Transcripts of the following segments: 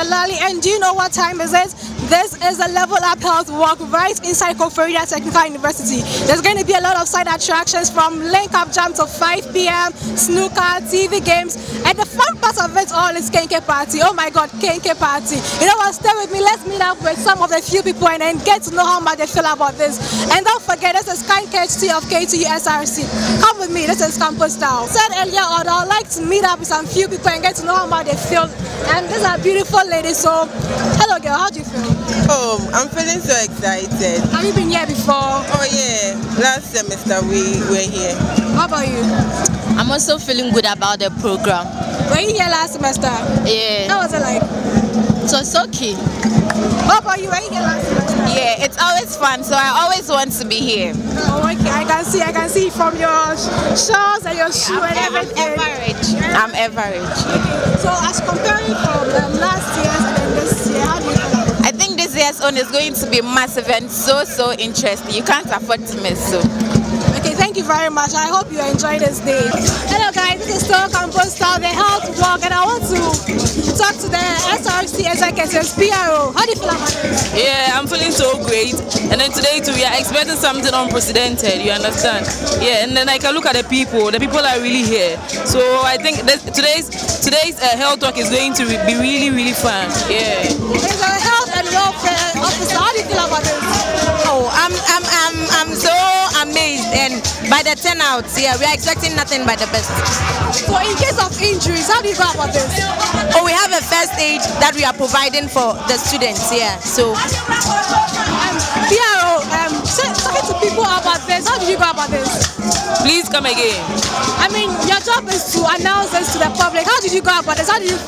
And do you know what time is it? This is a level up health walk right inside Koforidua Technical University. There's going to be a lot of side attractions from link up jam to 5 p.m., snooker, TV games, and the fun part of it all is Kenkey Party. Oh my God, Kenkey Party. You know what? Stay with me. Let's meet up with some of the few people and then get to know how much they feel about this. And don't forget, this is Kind KHT of KTU SRC. Come with me. This is Campus Style. Said earlier I'd like to meet up with some few people and get to know how much they feel. And these are beautiful ladies. So, hello, girl. How do you feel? Oh, I'm feeling so excited. Have you been here before? Oh yeah, last semester we were here. How about you? I'm also feeling good about the program. Were you here last semester? Yeah, How was it like? so it's okay. How about you? Were you here last semester? Yeah, it's always fun, so I always want to be here. Oh, okay. I can see. I can see from your sh- shorts and your shoe and everything. average. I'm average. So, as comparing from um, last year and this year, how do you year's one is going to be massive and so so interesting. You can't afford to miss. So Okay, thank you very much. I hope you enjoy this day. Hello guys, this is Store Campus Style, the health walk, and I want to talk to the SRC executives, PRO. How do you feel about this? Yeah, I'm feeling so great. And then today too, we are expecting something unprecedented. You understand? Yeah, and then I can look at the people. The people are really here. So I think that today's today's uh, health talk is going to be really really fun. Yeah. There's a health and welfare officer. How do you feel about this? Oh, I'm, I'm, I'm, I'm so amazed and by the turnout, yeah, we are expecting nothing but the best. So, in case of injuries, how do you go about this? Oh, we have a first aid that we are providing for the students, yeah. So, Um, PRO, um, talking to people about this, how do you go about this? Please come again. I mean, your job is to announce this to the public. How did you go about this? How did you?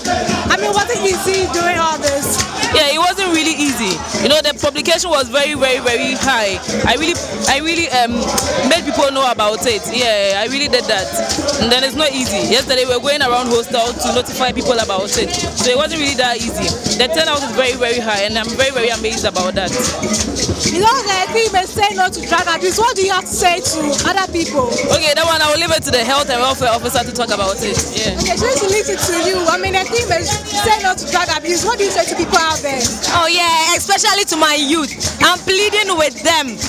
I mean, was it easy doing all this? Yeah, it wasn't really easy. You know, the publication was very, very, very high. I really, I really um, made people know about it. Yeah, I really did that. And then it's not easy. Yesterday we were going around hostel to notify people about it. So it wasn't really that easy. The turnout is very, very high, and I'm very, very amazed about that. You know, the team is saying no to drug abuse. What do you have to say to other people? Okay, that one I will leave it to the health and welfare officer to talk about it. Yeah. Okay, since we leave it to you, I mean, the team is saying no to drug abuse. What do you say to people out there? Especially to my youth, I'm pleading with them.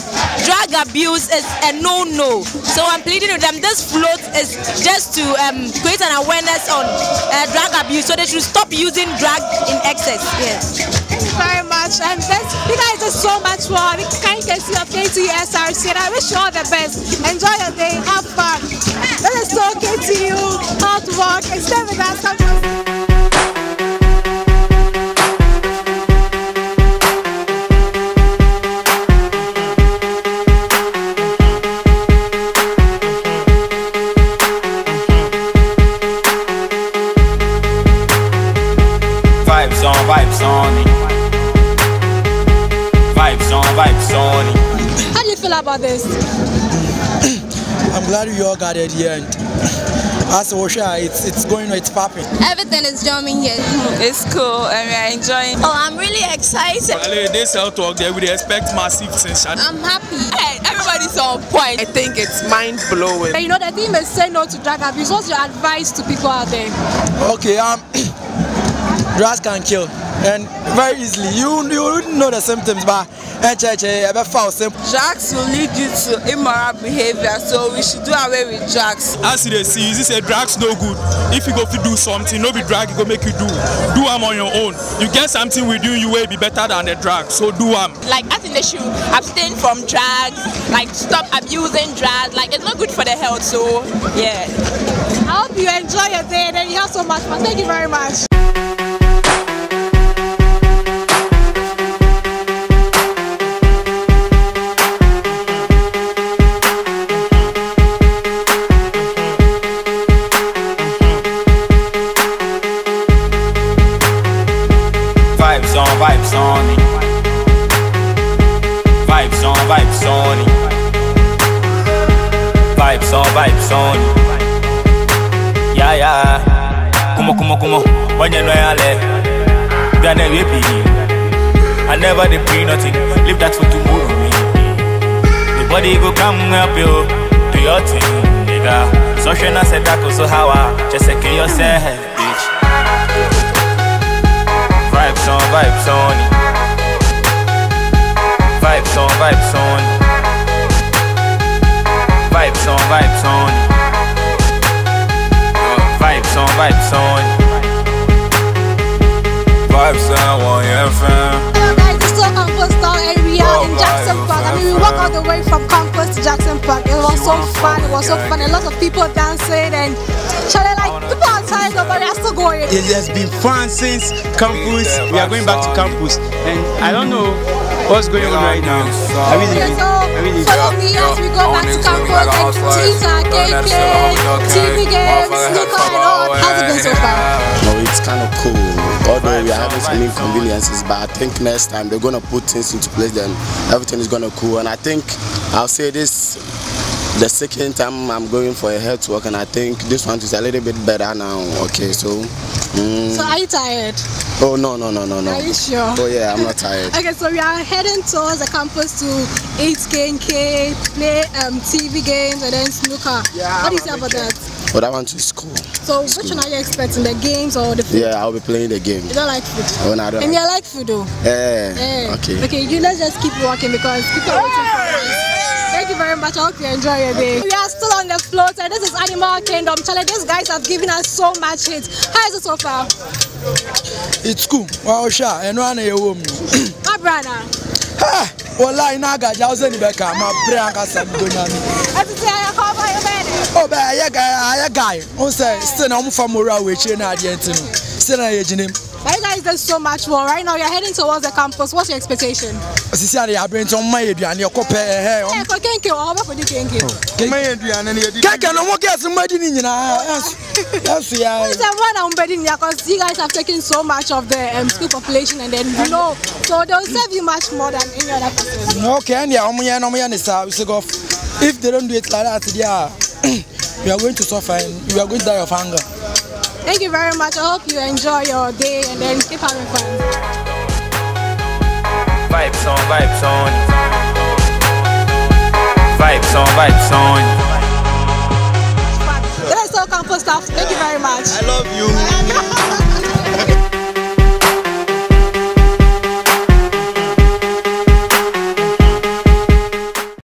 Drug abuse is a no-no. So I'm pleading with them. This float is just to um, create an awareness on uh, drug abuse, so they should stop using drug in excess. Yes. Thank you very much. And this, you guys did so much for the kind KC of KTU SRC. And I wish you all the best. Enjoy your day. Have fun. This is so KTU Hard Work. Stay with us. Vibes on, vibes on it. Vibes on, vibes on it. How do you feel about this? I'm glad we all gathered here and as Osha, it's it's going, it's popping. Everything is jumping here. It's cool, and we are enjoying. Oh, I'm really excited. Well, this health talk there, we expect massive things. I'm happy. Hey, everybody's on point. I think it's mind blowing. You know, the team is saying no to drug abuse. What's your advice to people out there? Okay, um, drugs can kill and very easily. You you wouldn't know the symptoms, but eh, che che, ebe foul simple. Drugs will lead you to immoral behavior, so we should do away with drugs. As you dey see, you see say drugs no good. If you go fit do something, no be drug, e go make you do. Do am on your own. You get something with you, you will be better than the drug. So do am. like I think they should abstain from drugs, like stop abusing drugs. Like it's not good for the health. So yeah. I hope you enjoy your day and then you have so much fun. Thank you very much. On, vibes on it. Vibes on, vibes on it. Vibes on, vibes on it. Yeah, yeah. Kumo, kumo, kumo. When you know you're left, then will be. I never did pre nothing. Leave that for tomorrow. The body go come help you do your thing, nigga. So she not said that so how I just say yourself, bitch. Vibes Vibes on, vibes on. Vibes on, vibes on. Vibes on, vibes on. Vibes on, vibes on. Vibes on one FM. Hello guys, this is still Campus area Oh, in Jackson Park. I mean, we live, walk all the way from campus to Jackson Park. It was so fun. It was so fun. A lot of people dancing and It has been fun since campus. We are going back to campus, and I don't know what's going on right now. I really, Okay, so I really. follow me as we go back to campus and Tita, KK, TV games, snooker and all. How's it been so far? No, it's kind of cool. Although we are having some inconveniences, but I think next time they're gonna put things into place. Then everything is gonna cool. And I think I'll say this: the second time I'm going for a health walk, and I think this one is a little bit better now. Okay, so. mm, So are you tired? oh no no no no no. Are you sure? Oh yeah, I'm not tired. Okay, so we are heading towards the campus to eat KK, play um, TV games, and then snooker. what do you say about that? But that one is cool. So, which one are you expecting, the games or the food? Yeah, I'll be playing the game. You don't like food? Oh no, I don't. And you like food though? Yeah. Eh. Okay. Okay, you let's just keep walking because people are waiting for us. Thank you very much. I hope you enjoy your day. We are still on the float and this is Animal Kingdom. Charlie, these guys have given us so much hits. How is it so far? it's cool wa ɔhwɛ a ɛno ana yɛwɔ mu no My brother. Ha! wɔlae na agagya wo sɛ ne bɛka ma berɛ ankasa mdonya no I have to say, I call by your man. o bɛ ɛyɛ guy ayɛ guy wo sɛ still na ɔmofa mmɔwura wɔ akyire no adeɛ nti no still na yɛgyina mu But you guys did so much well. Right now, you're heading towards the campus. What's your expectation? sisi ade yɛaberɛ nti ɔmma yɛ aduane ɔkɔpɛ Hey, ɛhɛ for Kenkey, or how about the Kenkey? kɛkɛ no mo gɛse mmadi ne nyinaa ɛso yɛ It's a one on bedding because you guys have taken so much of the um, school population and then you know, so they'll serve you much more than any other person. okay ɛndeɛ ɔmoyɛ no ɔmoyɛ ne saa sake of if they don't do it like that deɛ a we are going to suffer and we are going to die of hunger Thank you very much. I hope you enjoy your day and then keep having fun. Vibes on, vibes on. Vibes on, vibes on. That is all campus staff. Thank you very much. I love you.